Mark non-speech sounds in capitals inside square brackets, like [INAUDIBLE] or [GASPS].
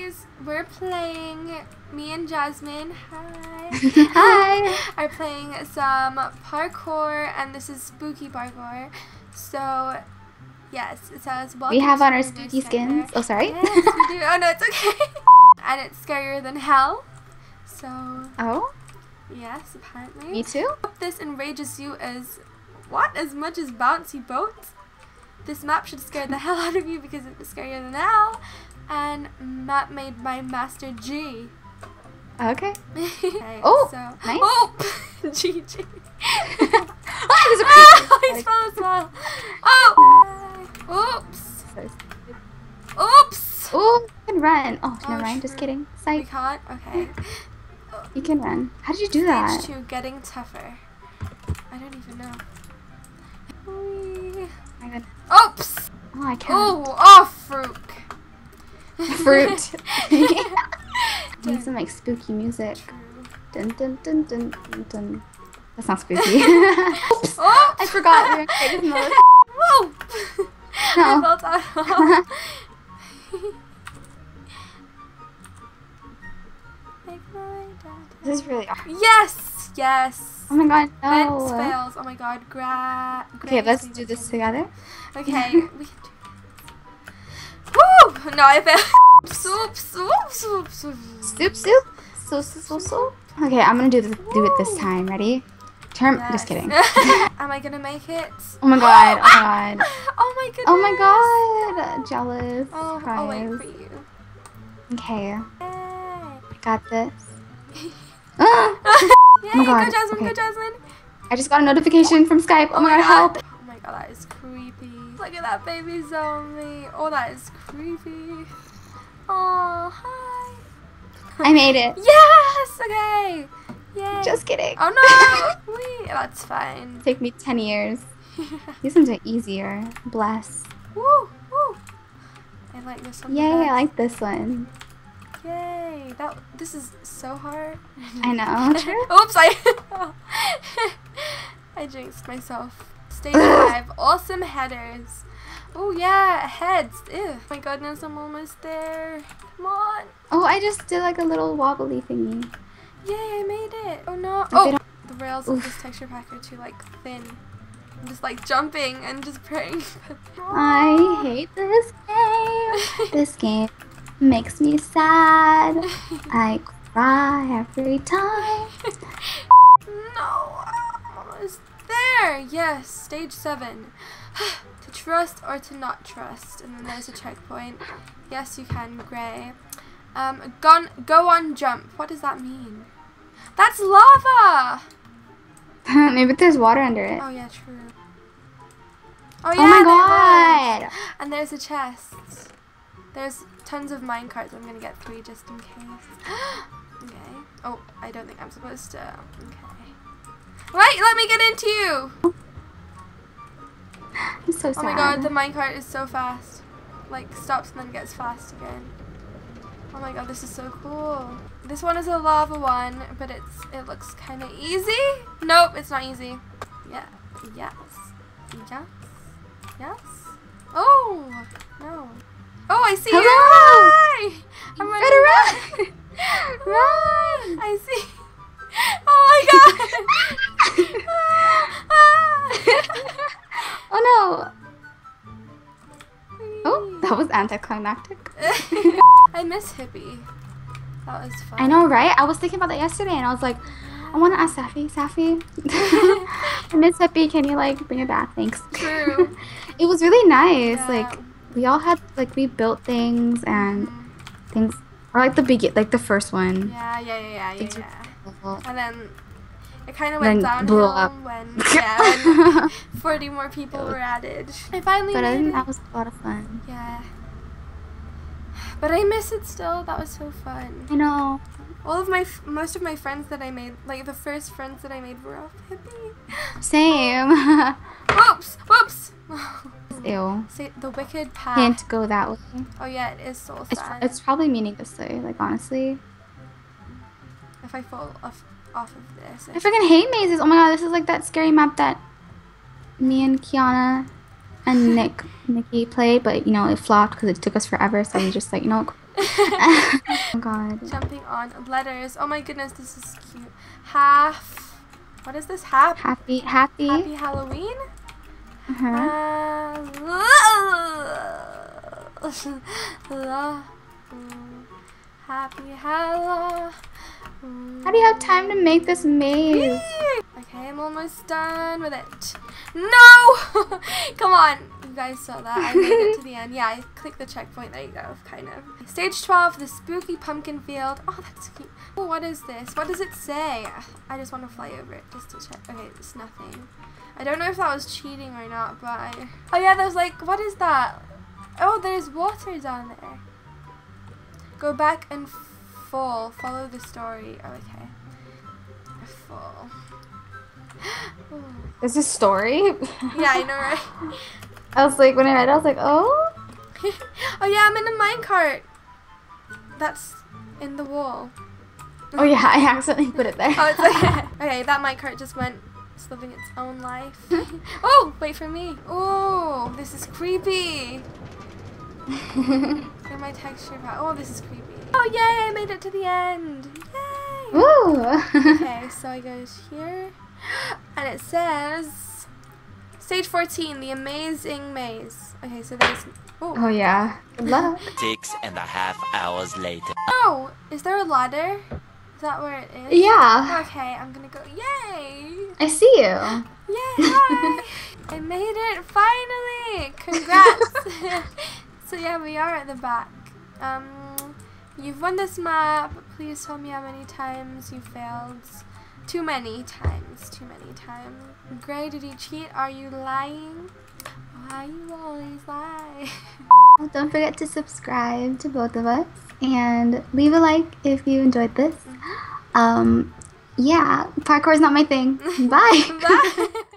guys, we're playing. Me and Jazmine, hi, [LAUGHS] Hi. [LAUGHS] are playing some parkour, and this is spooky parkour. So, yes, it says welcome. We have on our spooky skins. center." Oh, sorry. Yes, we do. [LAUGHS] Oh no, it's okay. and it's scarier than hell. So, Oh, yes, apparently. me too. Hope this enrages you as what? As much as bouncy boats? This map should scare the hell out of you because it's scarier than hell. And map made by Master G. Okay. [LAUGHS] okay, Oh, so, nice. Oh, [LAUGHS] GG. Ah, [LAUGHS] there's a Oh, creeper. he fell as well. Oh, oops, oops. Oh, you can run. Oh, Oh, never mind. Just kidding. We Psych. can't. Okay. [GASPS] You can run. How did you do that? Stage that? two, getting tougher. I don't even know. Whee. My goodness. Oops. Oh, I can't. Oh, oh. Fruit. [LAUGHS] [LAUGHS] Need some like spooky music. Dun dun dun dun dun dun. That's not spooky. [LAUGHS] Oops. Oh, I forgot we were in creative. Whoa! I No. down. This is really awkward. yes, yes. Oh my god, no. fails. Oh my god, gra. Okay, let's do this together. Okay, we can do Woo! No, I failed. Soup, soup, soup, soup. Soup, soup. So, so, so, so. Okay, I'm gonna do this, do it this time. Ready? Term. Just kidding. [LAUGHS] Am I gonna make it? Oh my god. Oh my [GASPS] god. Oh my goodness. Oh my god. Jealous. Oh, I'll wait for you. Okay. I got this. [LAUGHS] Ah! Yay, my go God, Jazmine, go okay. Jazmine. I just got a notification from Skype. Oh my god, help. Oh my god, that is creepy. Look at that baby zombie. Oh, that is creepy. Oh, hi. I made it. Yes, okay. Yay. Just kidding. Oh no. [LAUGHS] Wait, that's fine. Take me 10 years. [LAUGHS] These ones are easier. Bless. woo, woo. I like this one. Yay, I like this one. Yay. That this is so hard. I [LAUGHS] know. Oops, I I jinxed myself. Stage five, awesome headers. Oh yeah, heads. Ew. My goodness, I'm almost there. Come on. Oh, I just did like a little wobbly thingy. Yay, I made it. Oh no. Oh, the rails of Oof. this texture pack are too like thin. I'm just like jumping and just praying. [LAUGHS] I hate this game. [LAUGHS] This game makes me sad. [LAUGHS] I cry every time. No, I'm almost there. Yes, stage seven. [SIGHS] to trust or to not trust, and then there's a checkpoint. Yes, you can, Gray. Um, gun, go on jump. What does that mean? That's lava. [LAUGHS] Maybe there's water under it. Oh yeah, true. Oh yeah, oh my there god. And there's a chest. There's tons of minecarts. I'm gonna get three just in case. [GASPS] okay. Oh, I don't think I'm supposed to. Okay. Wait, let me get into you. [GASPS] I'm so sad. Oh my god, the minecart is so fast. Like stops and then gets fast again. Oh my god, this is so cool. This one is a lava one, but it's it looks kind of easy. Nope, it's not easy. Yeah. Yes. Yes. Yes. Oh no. Oh, I see Hello. you. Hi. I'm running. better [LAUGHS] run. I see. Anticlimactic. [LAUGHS] I miss hippie. That was fun. I know, right? I was thinking about that yesterday, and I was like, I want to ask Safi. Safi, I [LAUGHS] [LAUGHS] miss Hippie. Can you like bring it back? Thanks. True. it was really nice. Yeah. Like we all had like we built things and mm-hmm. things, or like the begin, like the first one. Yeah, yeah, yeah, yeah, yeah. Yeah. And then it kind of went blew up. when yeah, when 40 more people were added. I finally But I think that was a lot of fun. Yeah. But I miss it still. That was so fun. I know. All of my, f- most of my friends that I made, like the first friends that I made were all hippie. Same. [LAUGHS] Whoops! Whoops! [LAUGHS] Ew. Say the wicked path. Can't go that way. Oh yeah, it is so It's, sad. it's probably meaninglessly, like honestly. if I fall off off of this. I freaking hate mazes. Oh my god, this is like that scary map that me and Kiana and Nick Nikki played, but you know it flopped because it took us forever. So we just like you know oh [LAUGHS] [LAUGHS] god. Jumping on letters. Oh my goodness, this is cute. Half. What is this? Half. Happy, happy. Happy Halloween. Uh-huh. Uh, [LAUGHS] happy Halloween. How do you have time to make this maze? Almost done with it. No! [LAUGHS] Come on. You guys saw that. I made it to the end. Yeah, I clicked the checkpoint. There you go, kind of. Stage 12, the spooky pumpkin field. Oh, that's cute. Oh, what is this? What does it say? I just want to fly over it just to check. Okay, it's nothing. I don't know if that was cheating or not, but I... Oh yeah, there's like, what is that? Oh, there's water down there. Go back and fall. Follow the story. Oh, okay. Fall. Is this story? yeah, I know, right? [LAUGHS] I was like, when I read it, I was like, oh? [LAUGHS] oh yeah, I'm in a minecart. That's in the wall. Oh yeah, I accidentally put it there. [LAUGHS] oh, it's like, okay, that minecart just went it's living its own life. oh, wait for me. Oh, this is creepy. Get my texture back. Oh, this is creepy. Oh, yay, I made it to the end. Yay. Ooh. okay, so I go here, and it says, Stage 14, the amazing maze. Okay, so there's, oh. Oh, yeah. Good [LAUGHS] luck. Six and a half hours later. Oh, is there a ladder? Is that where it is? Yeah. Okay, I'm gonna go. Yay! I see you. Yay! [LAUGHS] I made it finally! Congrats! [LAUGHS] so yeah, we are at the back. Um, you've won this map. Please tell me how many times you failed. Too many times. Too many times. Gray, did you cheat? Are you lying? Why you always lie? [LAUGHS] Don't forget to subscribe to both of us and leave a like if you enjoyed this. Um, yeah, parkour is not my thing. [LAUGHS] Bye. Bye. [LAUGHS]